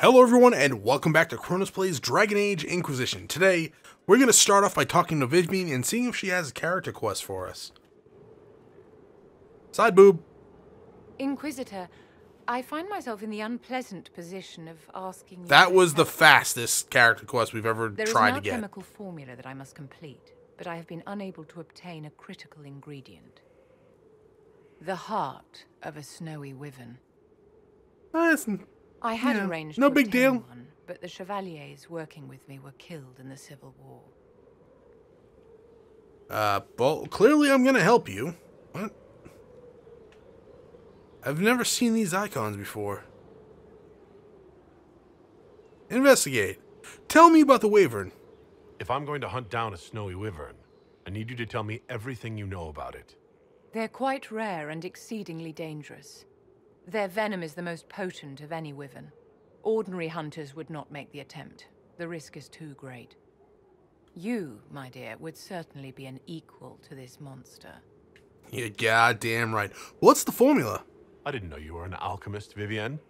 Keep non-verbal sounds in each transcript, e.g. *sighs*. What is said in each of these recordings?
Hello everyone and welcome back to Chronos Plays Dragon Age Inquisition. Today, we're going to start off by talking to Vivienne and seeing if she has a character quest for us. Side boob. Inquisitor, I find myself in the unpleasant position of asking you That was the fastest character quest we've ever There is tried to get. alchemical formula that I must complete, but I have been unable to obtain a critical ingredient. The heart of a snowy wyvern. It's- I had Yeah, arranged no to big obtain deal. one, but the chevaliers working with me were killed in the civil war. Uh, well, clearly I'm going to help you. What? I've never seen these icons before. Investigate. Tell me about the Wyvern. If I'm going to hunt down a snowy wyvern, I need you to tell me everything you know about it. They're quite rare and exceedingly dangerous. Their venom is the most potent of any wyvern. Ordinary hunters would not make the attempt. The risk is too great. You, my dear, would certainly be an equal to this monster. You're goddamn right. What's the formula? I didn't know you were an alchemist, Vivienne.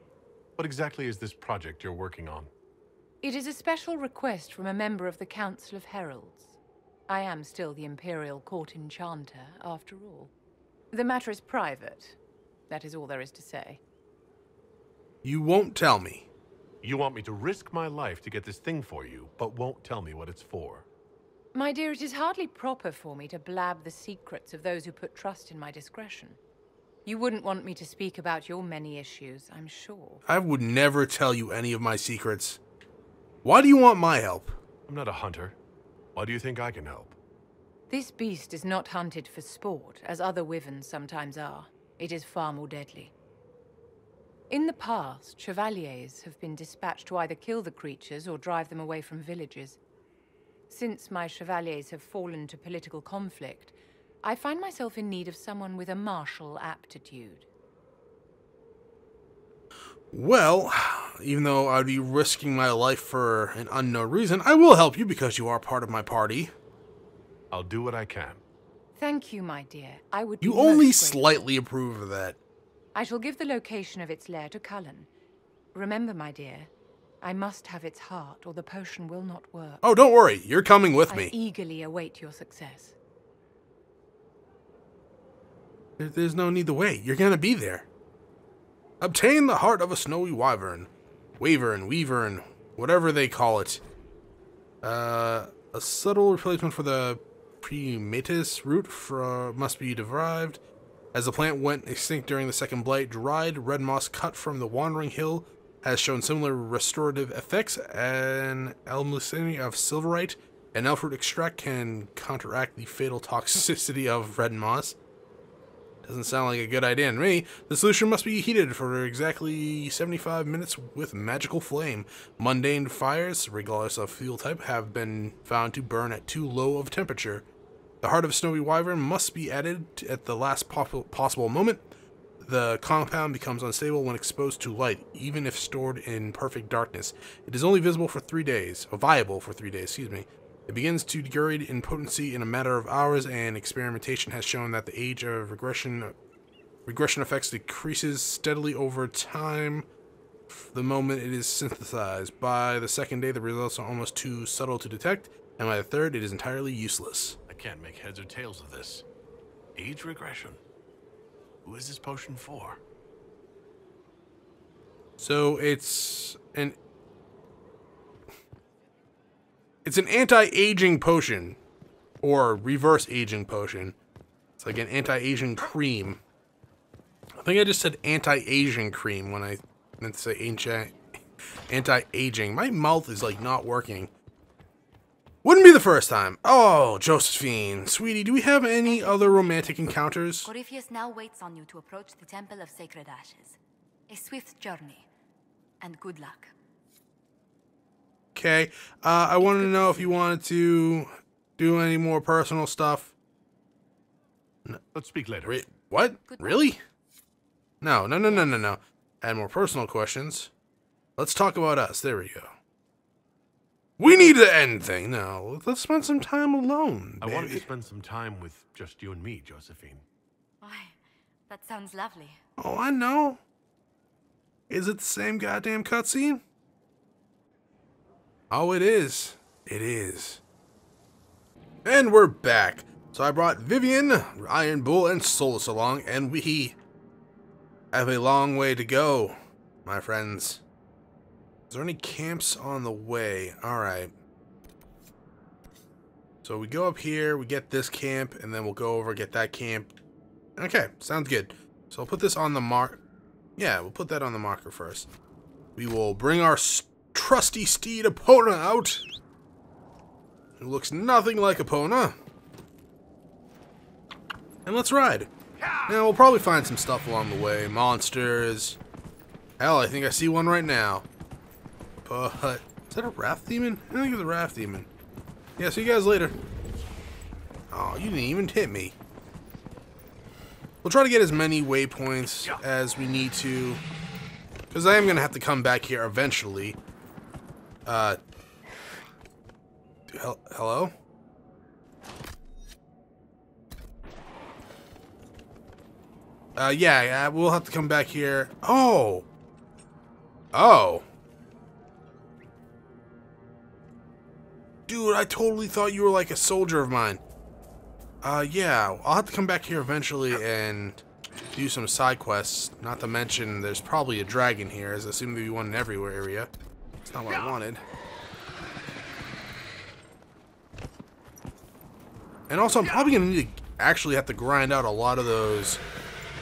What exactly is this project you're working on? It is a special request from a member of the Council of Heralds. I am still the Imperial Court Enchanter, after all. The matter is private. That is all there is to say. You won't tell me. You want me to risk my life to get this thing for you, but won't tell me what it's for. My dear, it is hardly proper for me to blab the secrets of those who put trust in my discretion. You wouldn't want me to speak about your many issues, I'm sure. I would never tell you any of my secrets. Why do you want my help? I'm not a hunter. Why do you think I can help? This beast is not hunted for sport, as other wyverns sometimes are. It is far more deadly. In the past, chevaliers have been dispatched to either kill the creatures or drive them away from villages. Since my chevaliers have fallen to political conflict, I find myself in need of someone with a martial aptitude. Well, even though I'd be risking my life for an unknown reason, I will help you because you are part of my party. I'll do what I can. Thank you, my dear. I would You only slightly approve of that. I shall give the location of its lair to Cullen. Remember, my dear, I must have its heart, or the potion will not work. Oh, don't worry. You're coming with I me. eagerly await your success. There- There's no need to wait. You're gonna be there. Obtain the heart of a snowy wyvern. Wyvern, weavern, whatever they call it. Uh, a subtle replacement for the prematus root must be derived. As the plant went extinct during the second blight, dried red moss cut from the wandering hill has shown similar restorative effects. An almucini of silverite and elf root extract can counteract the fatal toxicity of red moss. Doesn't sound like a good idea to me. The solution must be heated for exactly 75 minutes with magical flame. Mundane fires, regardless of fuel type, have been found to burn at too low of temperature. The heart of snowy wyvern must be added at the last possible moment. The compound becomes unstable when exposed to light, even if stored in perfect darkness. It is only visible for three days, viable for three days, excuse me. It begins to degrade in potency in a matter of hours, and experimentation has shown that the age of regression regression effects decreases steadily over time. The moment it is synthesized, by the second day, the results are almost too subtle to detect, and by the third, it is entirely useless. Can't make heads or tails of this. Age regression. Who is this potion for? So it's an it's an anti-aging potion or reverse aging potion. It's like an anti-aging cream. I think I just said anti-aging cream when I meant to say ancient anti-aging. My mouth is like not working. Wouldn't be the first time. Oh, Josephine, sweetie, do we have any other romantic encounters? Corypheus now waits on you to approach the Temple of Sacred Ashes. A swift journey, and good luck. Okay. Uh, I wanted to know if you wanted to do any more personal stuff. Let's speak later. Re- what? Really? No, no, no, no, no, no. And more personal questions. Let's talk about us. There we go. We need to end thing. No, let's spend some time alone. I wanted to spend some time with just you and me, Josephine. Why, that sounds lovely. Oh, I know. Is it the same goddamn cutscene? Oh, it is. It is. And we're back. So I brought Vivienne, Iron Bull, and Solas along, and we have a long way to go, my friends. Is there any camps on the way? Alright. So we go up here, we get this camp, and then we'll go over, get that camp. Okay, sounds good. So I'll put this on the mark. Yeah, we'll put that on the marker first. We will bring our trusty steed Epona out. Who looks nothing like Epona. And let's ride. Now, we'll probably find some stuff along the way. Monsters. Hell, I think I see one right now. But, is that a wrath demon? I think it's a wrath demon. Yeah, see you guys later. Oh, you didn't even hit me. We'll try to get as many waypoints as we need to. Because I am going to have to come back here eventually. Uh, hel hello? Uh, yeah, we'll have to come back here. Oh! Oh! Dude, I totally thought you were like a soldier of mine. Uh, yeah, I'll have to come back here eventually and do some side quests. Not to mention, there's probably a dragon here, as I seem to be one in every area. It's not what I wanted. And also, I'm probably going to need to actually have to grind out a lot of those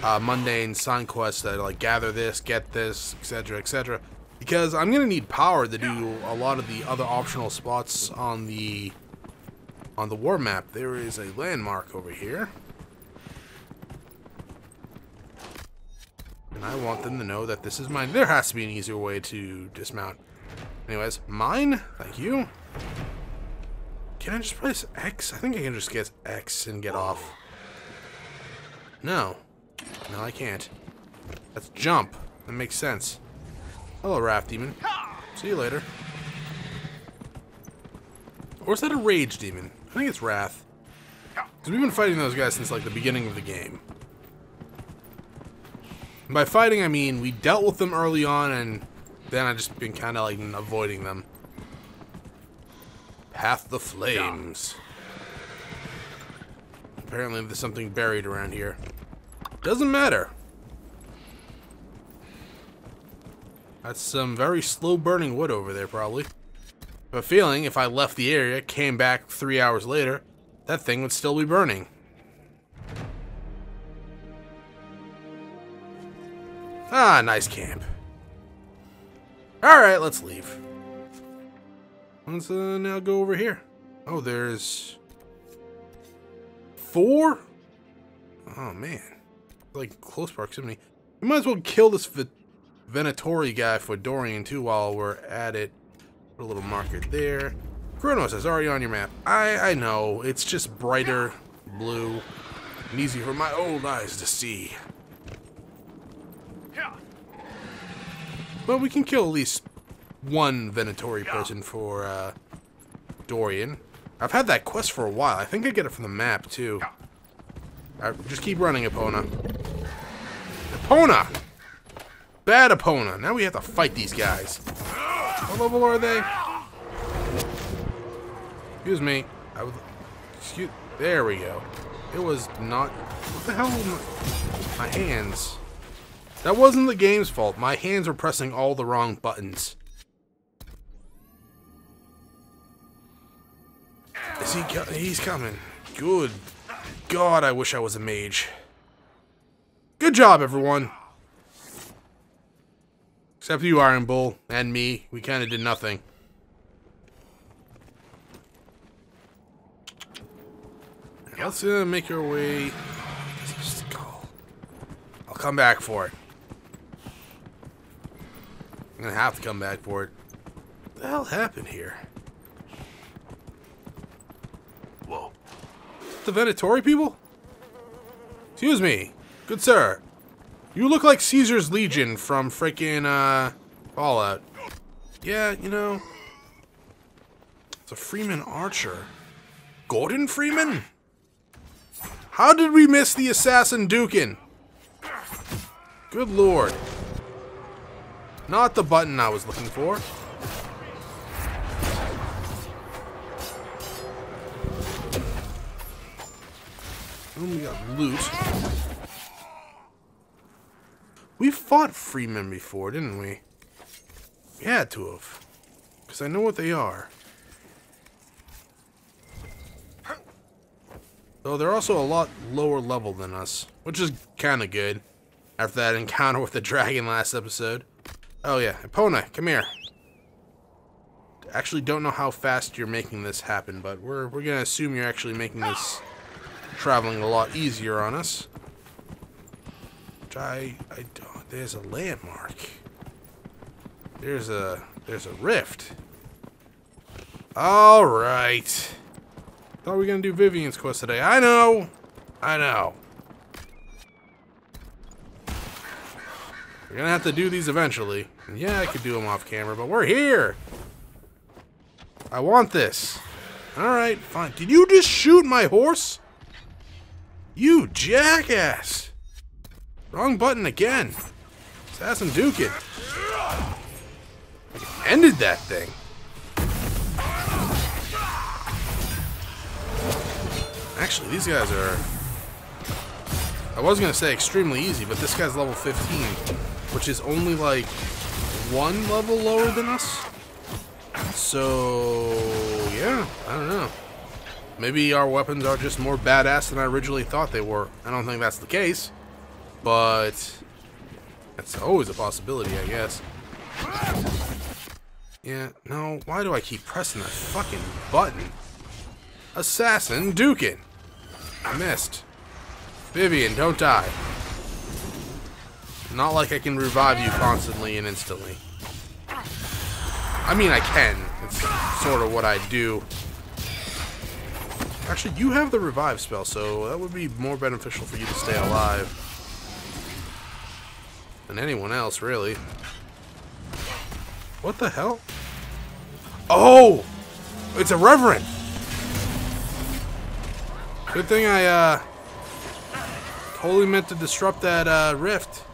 uh, mundane side quests that like gather this, get this, etc., etc. Because I'm going to need power to do a lot of the other optional spots on the on the war map. There is a landmark over here. And I want them to know that this is mine. There has to be an easier way to dismount. Anyways, mine? Thank you. Can I just press X? I think I can just get X and get off. No. No, I can't. That's jump. That makes sense. Hello, Wrath Demon. See you later. Or is that a Rage Demon? I think it's Wrath. Because we've been fighting those guys since, like, the beginning of the game. And by fighting, I mean we dealt with them early on, and then I've just been kind of, like, avoiding them. Path the Flames. Apparently there's something buried around here. Doesn't matter. That's some very slow burning wood over there, probably. A feeling if I left the area, came back three hours later, that thing would still be burning. Ah, nice camp. Alright, let's leave. Let's uh, now go over here. Oh, there's... Four? Oh, man. Like, close proximity. We might as well kill this Venatori guy for Dorian, too, while we're at it. Put a little marker there. Chronos is already on your map. I, I know. It's just brighter blue and easy for my old eyes to see. But we can kill at least one Venatori person for uh, Dorian. I've had that quest for a while. I think I get it from the map, too. Right, just keep running, Epona. Epona! Bad opponent. Now we have to fight these guys. What level are they? Excuse me. I would. Excuse. There we go. It was not. What the hell? My, my hands. That wasn't the game's fault. My hands were pressing all the wrong buttons. Is he? He's coming. Good. God, I wish I was a mage. Good job, everyone. Except you, Iron Bull, and me. We kind of did nothing. Let's uh, make our way... I'll come back for it. I'm gonna have to come back for it. What the hell happened here? Whoa. The Venatori people? Excuse me. Good sir. You look like Caesar's Legion from freaking uh, Fallout. Yeah, you know. It's a Freeman Archer. Gordon Freeman? How did we miss the assassin Dukin? Good lord. Not the button I was looking for. Ooh, we got loot. We fought freemen before, didn't we? We had to have. Because I know what they are. Though they're also a lot lower level than us, which is kind of good. After that *laughs* encounter with the dragon last episode. Oh yeah, Epona, come here. Actually don't know how fast you're making this happen, but we're, we're gonna assume you're actually making this traveling a lot easier on us. I, I don't, there's a landmark. There's a, there's a rift. Alright. Thought we were gonna do Vivienne's quest today. I know! I know. We're gonna have to do these eventually. And yeah, I could do them off camera, but we're here! I want this. Alright, fine. Did you just shoot my horse? You jackass! Wrong button again. Assassin Dukin. Ended that thing. Actually, these guys are... I was going to say extremely easy, but this guy's level 15, which is only like one level lower than us. So, yeah, I don't know. Maybe our weapons are just more badass than I originally thought they were. I don't think that's the case, but that's always a possibility, I guess. Yeah, no, why do I keep pressing that fucking button? Assassin Dukin. I missed. Vivienne, don't die. Not like I can revive you constantly and instantly. I mean, I can. It's sort of what I do. Actually, you have the revive spell, so that would be more beneficial for you to stay alive. Than anyone else, really. What the hell? Oh! It's a reverend! Good thing I, uh, totally meant to disrupt that, uh, rift.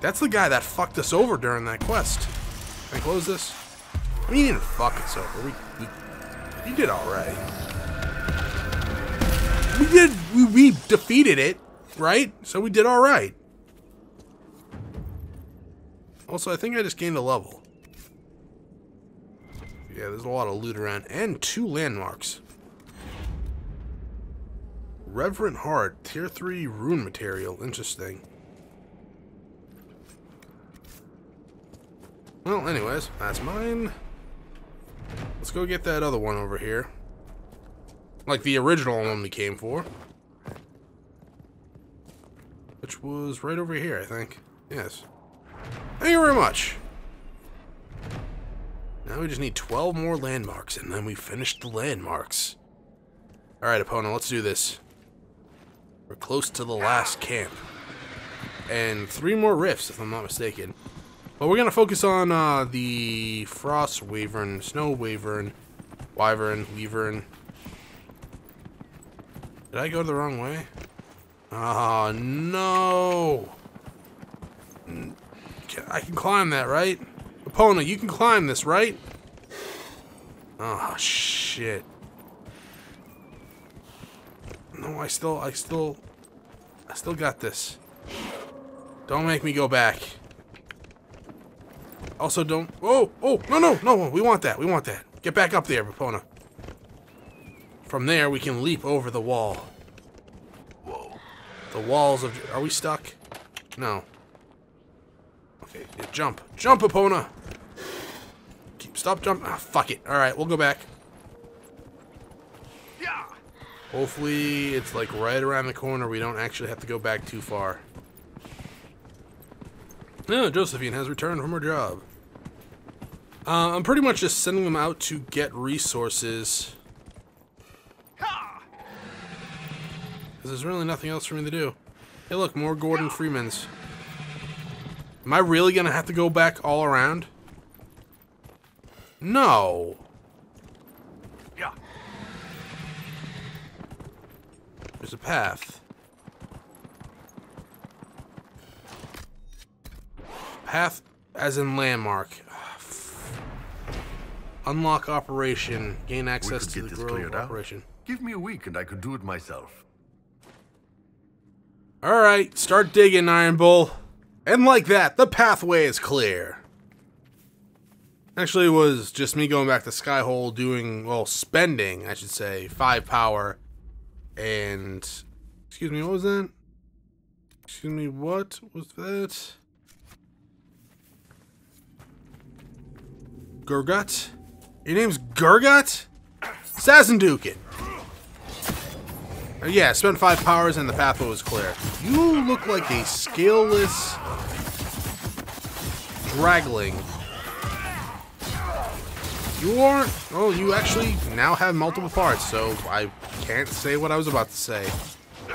That's the guy that fucked us over during that quest. Can I close this? I mean, he didn't fuck us over. We, we, we did alright. We did, we, we defeated it, right? So we did alright. Also, I think I just gained a level. Yeah, there's a lot of loot around. And two landmarks. Reverent Heart, Tier 3 rune material. Interesting. Well, anyways, that's mine. Let's go get that other one over here. Like the original one we came for. Which was right over here, I think. Yes. Thank you very much. Now we just need 12 more landmarks, and then we finish the landmarks. Alright, Epona, let's do this. We're close to the last camp. And three more rifts, if I'm not mistaken. But we're going to focus on uh, the Frost Wyvern, Snow Wyvern, Wyvern, Wyvern. Did I go the wrong way? Oh, no. I can climb that, right? Epona, you can climb this, right? Oh, shit. No, I still, I still, I still got this. Don't make me go back. Also, don't, oh, oh, no, no, no, we want that, we want that. Get back up there, Epona. From there, we can leap over the wall. Whoa. The walls of, are we stuck? No. Jump. Jump, Epona! Keep, stop jumping. Ah, fuck it. Alright, we'll go back. Yeah. Hopefully it's like right around the corner. We don't actually have to go back too far. No, Josephine has returned from her job. Uh, I'm pretty much just sending them out to get resources. Because there's really nothing else for me to do. Hey look, more Gordon Freemans. Am I really going to have to go back all around? No. Yeah. There's a path. Path as in landmark. *sighs* Unlock operation. Gain access to the grove operation. Out. Give me a week and I could do it myself. Alright, start digging, Iron Bull. And like that, the pathway is clear. Actually, it was just me going back to Skyhold doing, well, spending, I should say, 5 power. And, excuse me, what was that? Excuse me, what was that? Gurgut? Your name's Gurgut? Sazandukin. Uh, yeah, spent five powers and the pathway was clear. You look like a scaleless dragling. You aren't. Oh, you actually now have multiple parts, so I can't say what I was about to say.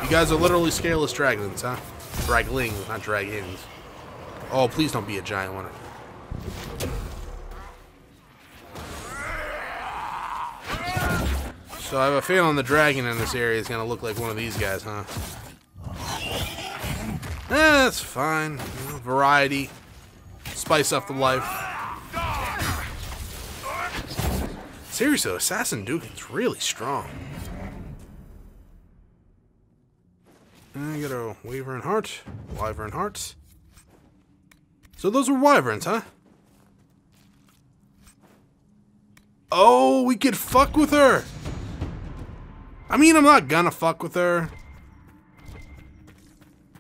You guys are literally scaleless dragons, huh? Draglings, not dragons. Oh, please don't be a giant one. So I have a feeling the dragon in this area is going to look like one of these guys, huh? Eh, that's fine. Variety. Spice up the life. Seriously, Assassin Dukin's really strong. I got a Wyvern Heart. Wyvern Heart. So those were Wyverns, huh? Oh, we could fuck with her! I mean, I'm not gonna fuck with her.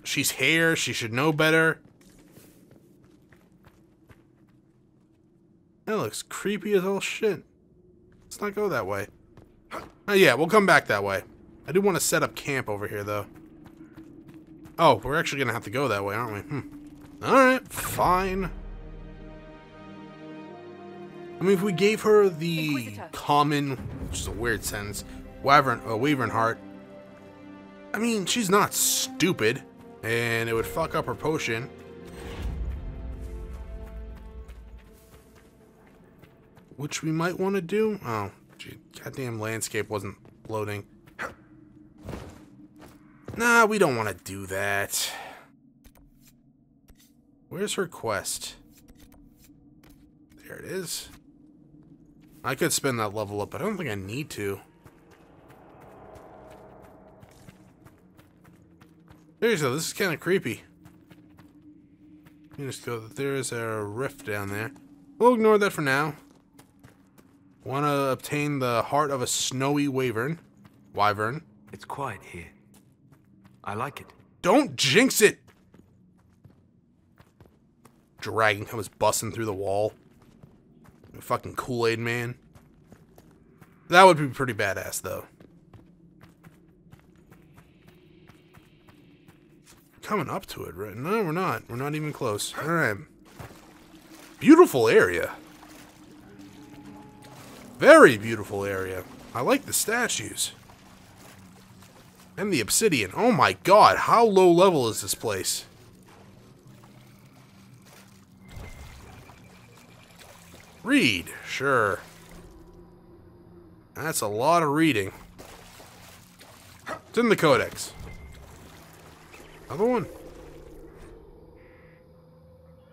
She's here. She should know better. That looks creepy as all shit. Let's not go that way. Oh, yeah, we'll come back that way. I do want to set up camp over here, though. Oh, we're actually going to have to go that way, aren't we? Hmm. Alright, fine. I mean, if we gave her the common, which is a weird sentence, Wyvern, uh, Wyvern Heart. I mean, she's not stupid, and it would fuck up her potion. Which we might want to do. Oh, gee, goddamn landscape wasn't loading. *laughs* Nah, we don't want to do that. Where's her quest? There it is. I could spin that level up, but I don't think I need to. Seriously, this is kind of creepy. You just go. There's a rift down there. We'll ignore that for now. Want to obtain the heart of a snowy wyvern. Wyvern. It's quiet here. I like it. Don't jinx it! Dragon comes busting through the wall. fucking Kool-Aid man. That would be pretty badass, though. Coming up to it, right? No, we're not. We're not even close. Alright. Beautiful area. Very beautiful area. I like the statues. And the obsidian. Oh my god, how low level is this place? Read, sure. That's a lot of reading. It's in the codex. Another one.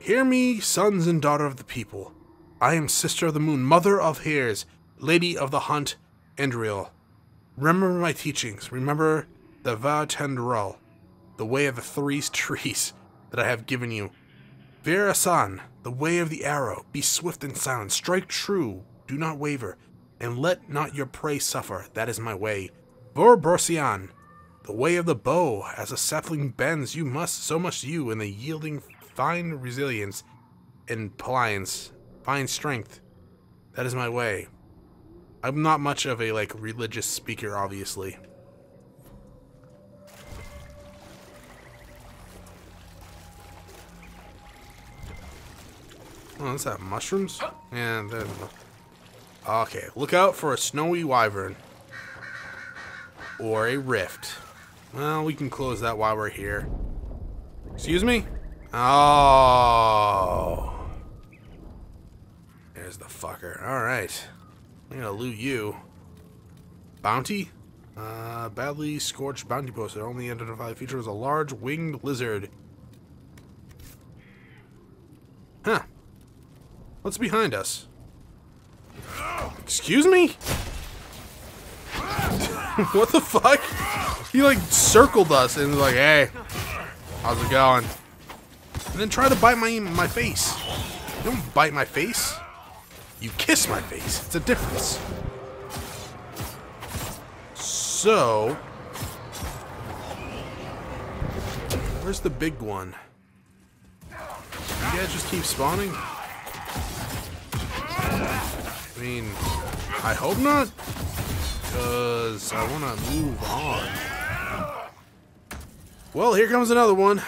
Hear me, sons and daughter of the people. I am sister of the moon, mother of hares, lady of the hunt, Andruil. Remember my teachings. Remember the Vir Tanadhal, the way of the three *laughs* trees that I have given you. Verasan, the way of the arrow. Be swift and silent. Strike true. Do not waver. And let not your prey suffer. That is my way. Vor Borsian, the way of the bow. As a sapling bends, you must, so must you, in the yielding fine resilience and pliance, fine strength. That is my way. I'm not much of a like religious speaker, obviously. Oh, what's that? Mushrooms? Oh. Yeah, there's. Okay, look out for a snowy wyvern. Or a rift. Well, we can close that while we're here. Excuse me? Oh. There's the fucker. Alright. I'm gonna loot you. Bounty? Uh, badly scorched bounty poster. Only identified feature was a large winged lizard. Huh. What's behind us? Excuse me? *laughs* what the fuck? He like circled us and was like, hey, How's it going? And then try to bite my my face. You don't bite my face. You kiss my face. It's a difference. So, where's the big one? You guys just keep spawning? I mean, I hope not. Because I want to move on. Well, here comes another one.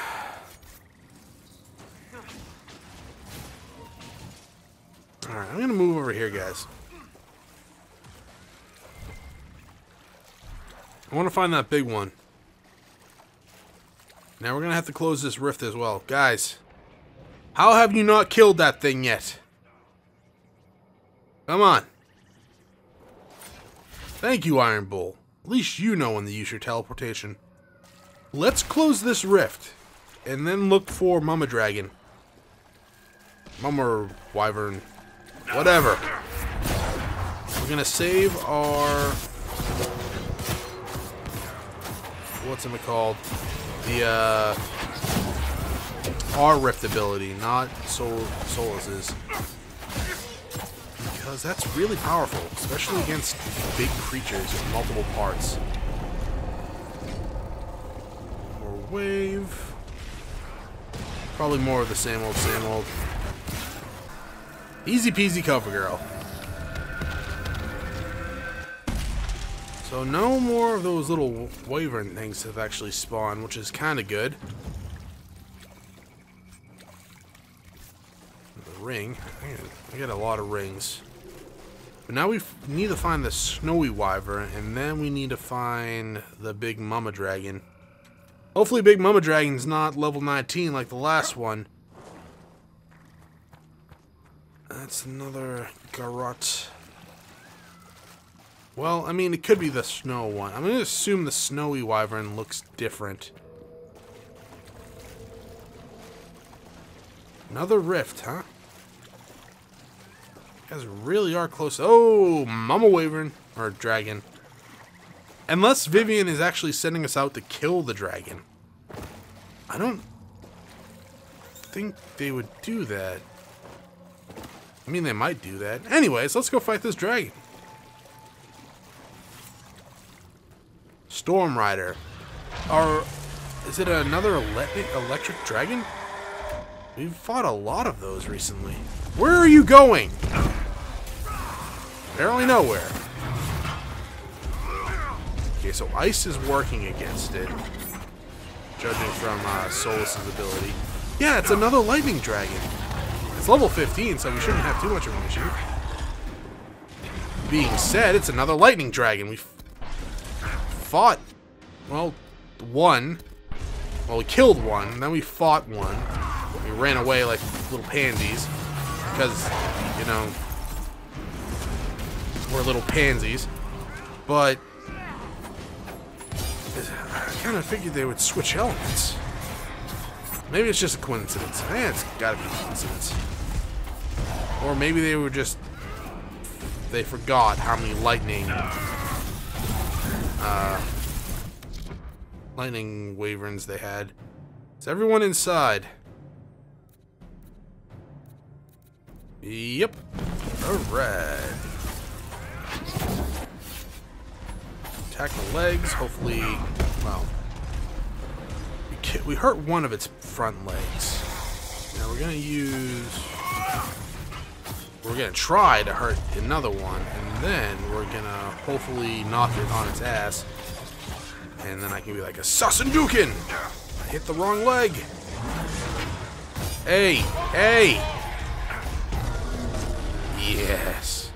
Alright, I'm going to move over here, guys. I want to find that big one. Now we're going to have to close this rift as well. Guys, how have you not killed that thing yet? Come on. Thank you, Iron Bull. At least you know when to use your teleportation. Let's close this rift, and then look for Mama Dragon. Mama Wyvern. Whatever. We're gonna save our... What's it called? The, uh... Our rift ability, not Sol Solas's. Because that's really powerful, especially against big creatures with multiple parts. More wave. Probably more of the same old, same old. Easy peasy cover girl. So no more of those little wyvern things have actually spawned, which is kind of good. The ring. I got a lot of rings. But now we need to find the snowy wyvern, and then we need to find the big mama dragon. Hopefully big mama dragon's not level 19 like the last one. That's another garrote. Well, I mean, it could be the snow one. I'm going to assume the snowy wyvern looks different. Another rift, huh? Guys really are close. Oh, Mama Wyvern. Or Dragon. Unless Vivienne is actually sending us out to kill the dragon. I don't think they would do that. I mean, they might do that. Anyways, let's go fight this dragon. Storm Rider. Or is it another electric dragon? We've fought a lot of those recently. Where are you going? Apparently nowhere. Okay, so ice is working against it. Judging from uh, Solas's ability. Yeah, it's another lightning dragon. It's level 15, so we shouldn't have too much of an issue. Being said, it's another lightning dragon. We fought, well, one. Well, we killed one, then we fought one. We ran away like little pansies. Because, you know, little pansies. But, I kind of figured they would switch elements. Maybe it's just a coincidence. Eh, it's gotta be a coincidence. Or maybe they were just... They forgot how many lightning... Uh, lightning wyverns they had. Is everyone inside? Yep. Alright. Attack the legs. Hopefully, well, we, we hurt one of its front legs. Now we're gonna use. We're gonna try to hurt another one, and then we're gonna hopefully knock it on its ass. And then I can be like a Sassenduken! I hit the wrong leg! Hey! Hey! Yes.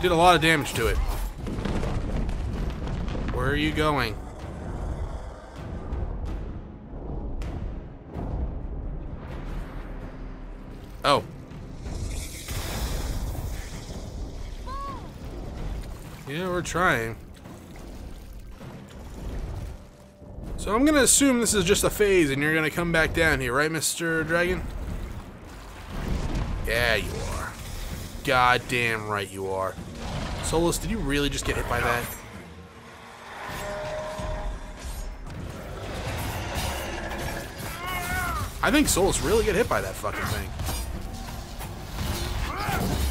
Did a lot of damage to it. Where are you going? Oh. Yeah, we're trying. So I'm gonna assume this is just a phase and you're gonna come back down here, right, Mr. Dragon? Yeah, you are. God damn right you are. Solas, did you really just get hit by that? I think Solas really get hit by that fucking thing.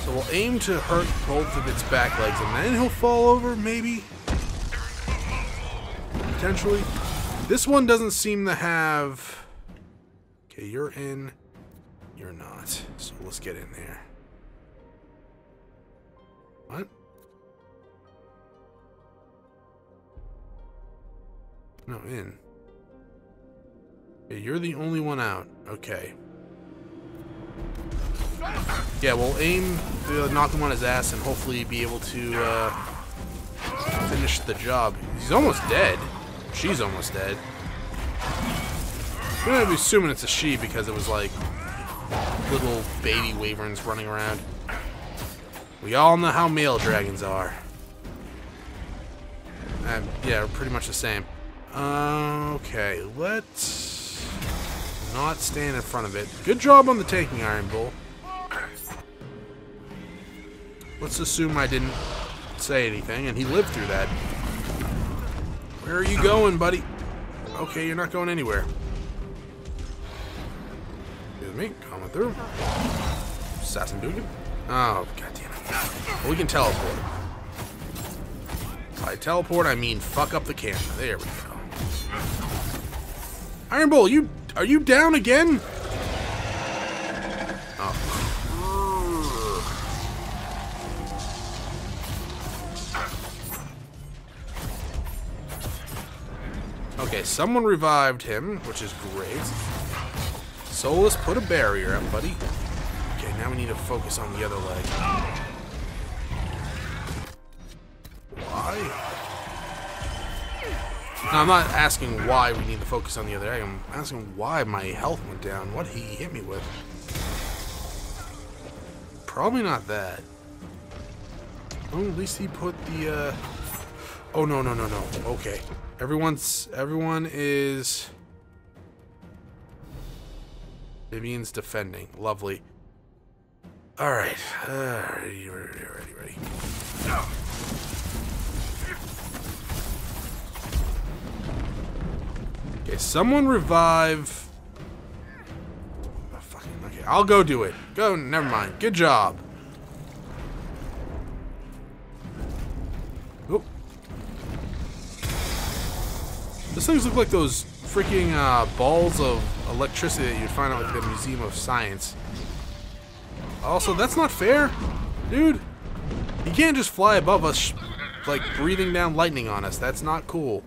So we'll aim to hurt both of its back legs and then he'll fall over, maybe? Potentially. This one doesn't seem to have... Okay, you're in. You're not. So let's get in there. What? No, in. You're the only one out. Okay. Yeah, we'll aim to knock him on his ass and hopefully be able to uh, finish the job. He's almost dead. She's almost dead. I'm assuming it's a she because it was like little baby wyverns running around. We all know how male dragons are. Um, yeah, pretty much the same. Uh, okay, let's not stand in front of it. Good job on the taking, Iron Bull. Let's assume I didn't say anything, and he lived through that. Where are you going, buddy? Okay, you're not going anywhere. Excuse me, coming through. Assassin Dugan. Oh, god damn it. Well, we can teleport. By teleport, I mean fuck up the camera. There we go. Iron Bull, you are you down again? Oh. Okay, someone revived him, which is great. Solas, put a barrier up, buddy. Okay, now we need to focus on the other leg. Why? No, I'm not asking why we need to focus on the other leg. I'm asking why my health went down. What he hit me with. Probably not that. Oh, at least he put the, uh... Oh, no, no, no, no. Okay. Everyone's everyone is Vivienne's defending. Lovely. All right. Uh, ready, ready, ready, Okay, someone revive. Oh, fucking okay. I'll go do it. Go. Never mind. Good job. Oop. Those things look like those freaking uh, balls of electricity that you'd find out at the Museum of Science. Also, that's not fair, dude. You can't just fly above us, like breathing down lightning on us. That's not cool.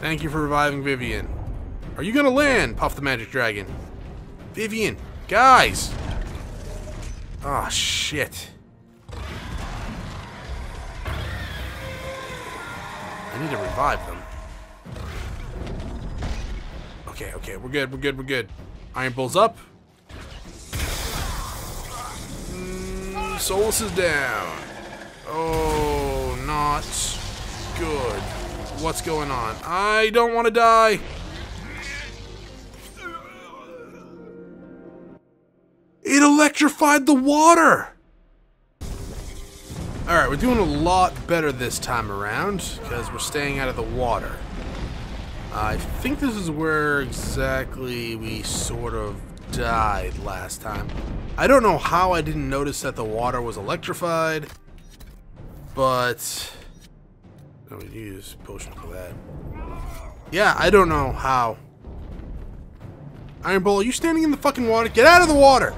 Thank you for reviving Vivienne. Are you gonna land? Puff the Magic Dragon. Vivienne, guys. Oh shit. I need to revive them. Okay, okay, we're good, we're good, we're good. Iron Bull's up. Mm, Solas is down. Oh, not good. What's going on? I don't want to die. It electrified the water. Alright, we're doing a lot better this time around, because we're staying out of the water. I think this is where exactly we sort of died last time. I don't know how I didn't notice that the water was electrified, but... I would use potion for that. Yeah, I don't know how. Iron Bull, are you standing in the fucking water? Get out of the water!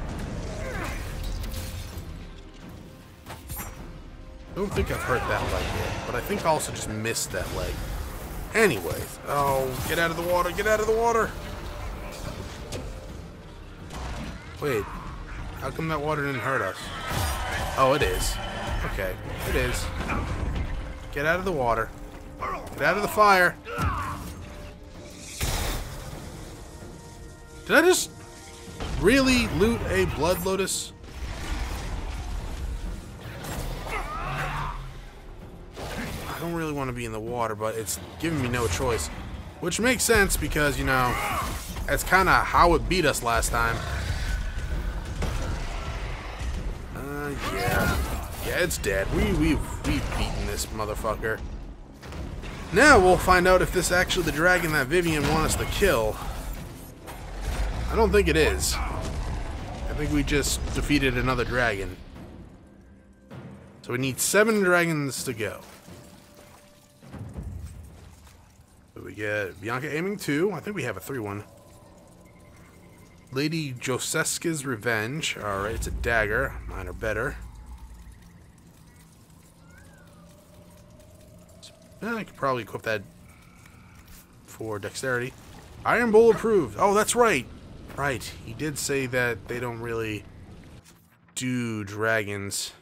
I don't think I've hurt that leg yet, but I think I also just missed that leg. Anyways, oh, get out of the water, get out of the water! Wait, how come that water didn't hurt us? Oh, it is. Okay, it is. Get out of the water. Get out of the fire. Did I just really loot a blood lotus? I don't really want to be in the water, but it's giving me no choice. Which makes sense because, you know, that's kind of how it beat us last time. Uh, yeah. Yeah, it's dead. We, we've, we've beaten this motherfucker. Now we'll find out if this is actually the dragon that Vivienne wants us to kill. I don't think it is. I think we just defeated another dragon. So we need seven dragons to go. So we get Bianca aiming two. I think we have a 3-1. Lady Joseska's Revenge. Alright, it's a dagger. Mine are better. Yeah, I could probably equip that for dexterity. Iron Bull approved. Oh, that's right. Right. He did say that they don't really do dragons.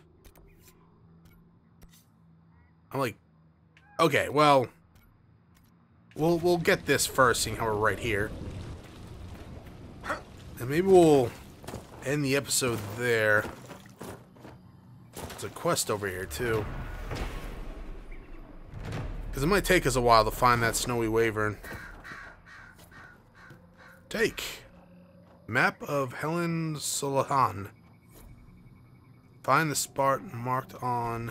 I'm like, okay, well, we'll we'll get this first, seeing how we're right here, and maybe we'll end the episode there. There's a quest over here too, because it might take us a while to find that snowy wyvern. Take map of Helen Solahan. Find the spot marked on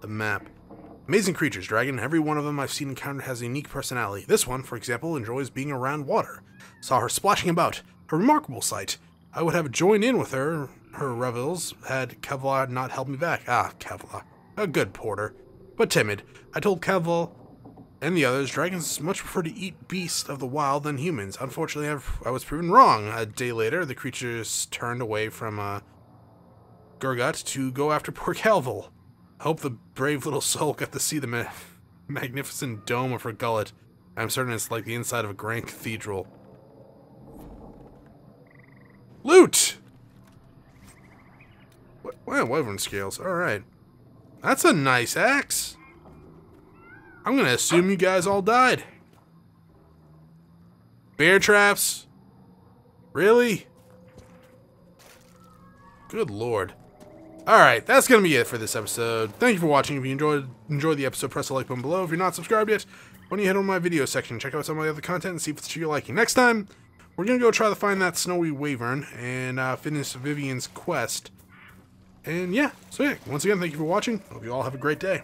the map. Amazing creatures, dragon. Every one of them I've seen encountered has a unique personality. This one, for example, enjoys being around water. Saw her splashing about. A remarkable sight. I would have joined in with her, her revels, had Kevlar not held me back. Ah, Kevlar. A good porter. But timid. I told Kevlar and the others, dragons much prefer to eat beasts of the wild than humans. Unfortunately, I've, i was proven wrong. A day later, the creatures turned away from uh, Gurgut to go after poor Calvel. I hope the brave little soul got to see the ma magnificent dome of her gullet. I'm certain it's like the inside of a grand cathedral. Loot! Wow, wyvern scales. Alright. That's a nice axe. I'm gonna assume you guys all died. Bear traps? Really? Good lord. Alright, that's going to be it for this episode. Thank you for watching. If you enjoyed enjoyed the episode, press the like button below. If you're not subscribed yet, why don't you head on my video section, check out some of the other content, and see if it's to your liking. Next time, we're going to go try to find that snowy wyvern and uh, finish Vivienne's quest. And yeah, so yeah, once again, thank you for watching. Hope you all have a great day.